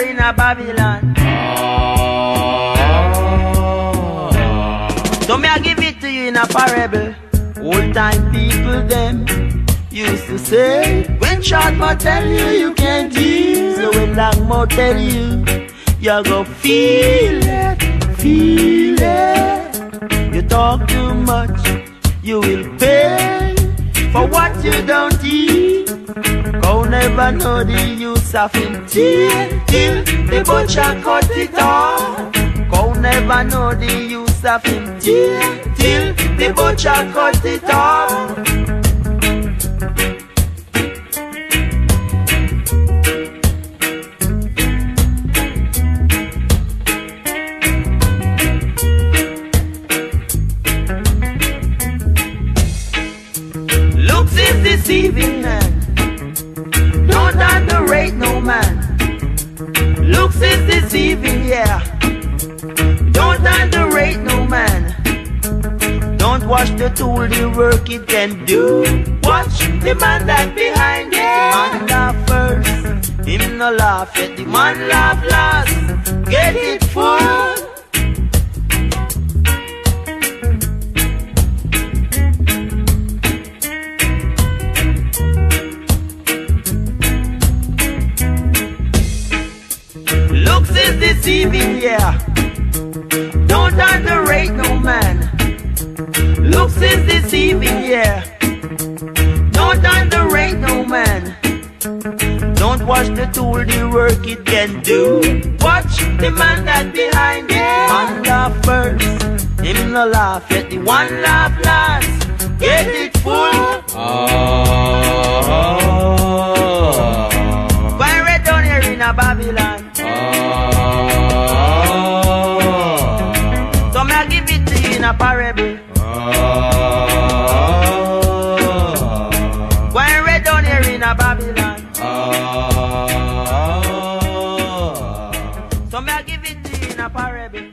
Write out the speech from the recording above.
a Babylon. So me I give it to you in a parable. Old time people them used to say, when short tell you you can't deal, so when long mouth tell you, you go feel it, feel it. You talk too much, you will pay for what you don't eat. Cow never know the use of him till, the butcher cut it off. Cow never know the use of him till, till the butcher cut it off. Deceiving man. Don't underrate no man. Watch the tool, the work it can do. Watch the man that behind it. The man laugh first, him no laugh yet. The man laugh last. Get it full. Looks is deceiving, yeah. Don't underrate no man. Deceiving, yeah. Don't underrate no man. Don't watch the tool, the work it can do. Watch the man that behind it. Man laugh first, him no laugh yet. The one laugh last. Get it full. Ah. Why red down here in a Babylon? Ah. So me I give it to you in a parable. Why Papa Rebbe.